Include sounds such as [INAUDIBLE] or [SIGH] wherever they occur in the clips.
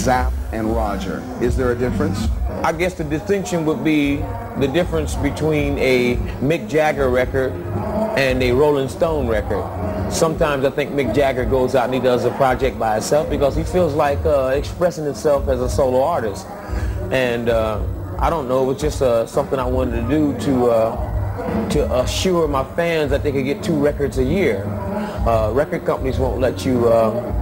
Zapp and Roger. Is there a difference? I guess the distinction would be the difference between a Mick Jagger record and a Rolling Stone record. Sometimes I think Mick Jagger goes out and he does a project by himself because he feels like uh, expressing himself as a solo artist. And uh, I don't know, it was just uh, something I wanted to do to uh, to assure my fans that they could get two records a year. Uh, record companies won't let you uh,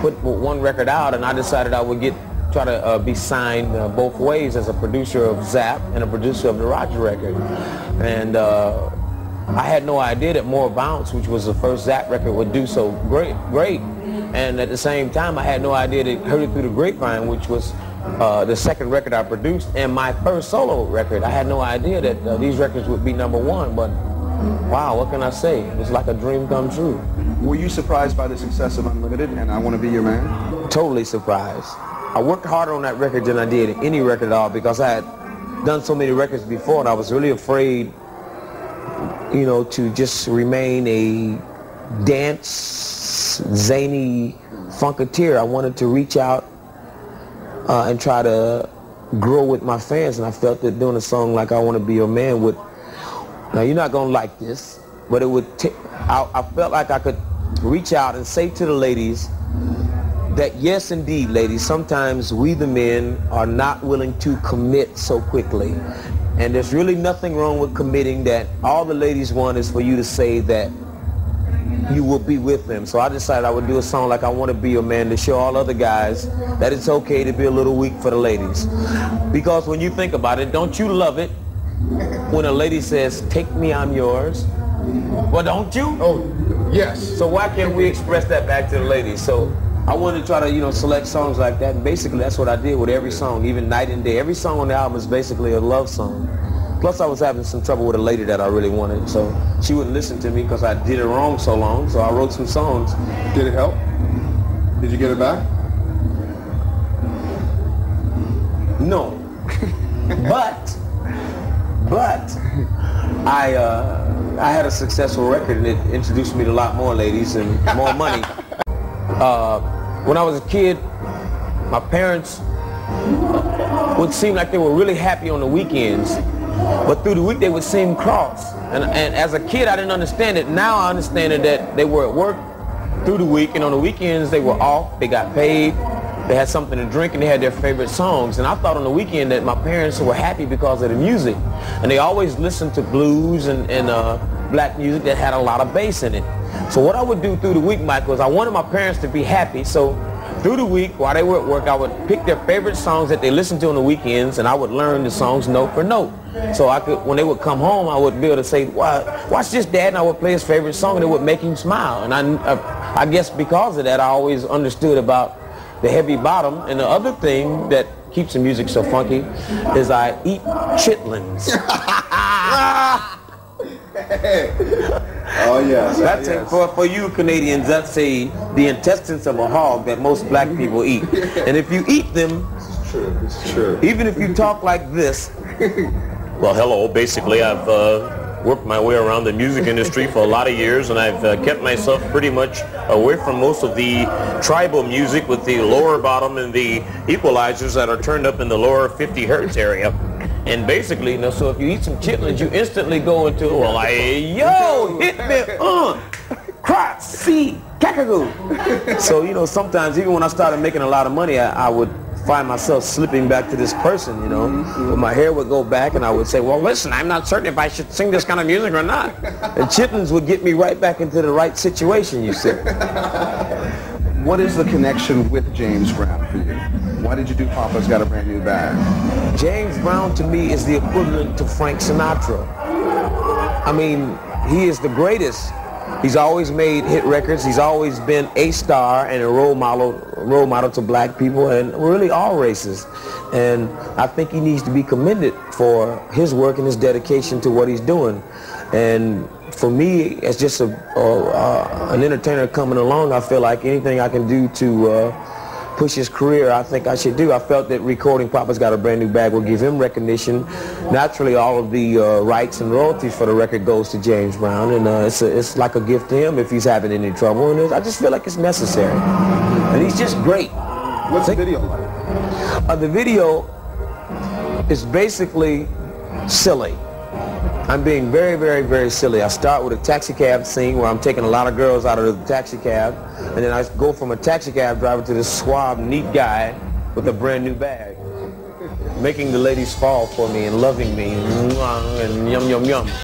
put one record out, and I decided I would get try to uh, be signed uh, both ways as a producer of Zapp and a producer of the Roger record. And uh, I had no idea that More Bounce, which was the first Zapp record, would do so great. great. And at the same time, I had no idea that Heard It Through the Grapevine, which was uh, the second record I produced, and my first solo record. I had no idea that uh, these records would be number one, but wow, what can I say? It was like a dream come true. Were you surprised by the success of Unlimited and I Want to Be Your Man? Totally surprised. I worked harder on that record than I did any record at all because I had done so many records before and I was really afraid, you know, to just remain a dance, zany funketeer. I wanted to reach out uh, and try to grow with my fans and I felt that doing a song like I Want to Be Your Man would, now you're not going to like this, but it would, t- I, I felt like I could reach out and say to the ladies, that yes indeed ladies sometimes we the men are not willing to commit so quickly. And there's really nothing wrong with committing that. All the ladies want is for you to say that you will be with them. So I decided I would do a song like I want to be a man to show all other guys that it's okay to be a little weak for the ladies. Because when you think about it don't you love it when a lady says take me I'm yours well don't you oh yes so why can't we express that back to the ladies so I wanted to try to, you know, select songs like that. And basically, that's what I did with every song, even Night and Day. Every song on the album is basically a love song. Plus, I was having some trouble with a lady that I really wanted. So she wouldn't listen to me because I did it wrong so long. So I wrote some songs. Did it help? Did you get it back? No. [LAUGHS] but, but, I, uh, I had a successful record and it introduced me to a lot more ladies and more money. [LAUGHS] Uh, when I was a kid, my parents would seem like they were really happy on the weekends, but through the week they would seem cross. And, and as a kid, I didn't understand it. Now I understand it that they were at work through the week, and on the weekends they were off. They got paid. They had something to drink, and they had their favorite songs. And I thought on the weekend that my parents were happy because of the music, and they always listened to blues and, and uh, black music that had a lot of bass in it. So what I would do through the week, Michael, is I wanted my parents to be happy. So through the week, while they were at work, I would pick their favorite songs that they listened to on the weekends, and I would learn the songs note for note. So I could, when they would come home, I would be able to say, watch this, Dad, and I would play his favorite song, and it would make him smile. And I, I, I guess because of that, I always understood about the heavy bottom. And the other thing that keeps the music so funky is I eat chitlins. oh yes. That's yes. for for you Canadians. That's a the intestines of a hog that most black people eat. And if you eat them, it's true. It's true. Even if you talk like this. [LAUGHS] well, hello. Basically, I've uh, worked my way around the music industry for a lot of years, and I've uh, kept myself pretty much away from most of the tribal music with the lower bottom and the equalizers that are turned up in the lower 50 hertz area. And basically, you know, so if you eat some chitlins, you instantly go into, well, I, yo, hit me, uh, crop, see, kakagoo. so, you know, sometimes even when I started making a lot of money, I, I would find myself slipping back to this person, you know. Mm-hmm. My hair would go back and I would say, well, listen, I'm not certain if I should sing this kind of music or not. And [LAUGHS] chitlins would get me right back into the right situation, you see. [LAUGHS] What is the connection with James Brown for you? Why did you do Papa's Got a Brand New Bag? James Brown to me is the equivalent to Frank Sinatra. I mean, he is the greatest. He's always made hit records. He's always been a star and a role model, role model to black people and really all races. And I think he needs to be commended for his work and his dedication to what he's doing. And for me, as just a, uh, an entertainer coming along, I feel like anything I can do to uh, push his career, I think I should do. I felt that recording Papa's Got a Brand New Bag will give him recognition. Naturally, all of the uh, rights and royalties for the record goes to James Brown, and uh, it's, a, it's like a gift to him if he's having any trouble. And I just feel like it's necessary. And he's just great. What's the video like? Uh, the video is basically silly. I'm being very, very, very silly. I start with a taxi cab scene where I'm taking a lot of girls out of the taxi cab, and then I go from a taxi cab driver to this suave, neat guy with a brand new bag, making the ladies fall for me and loving me and yum, yum, yum.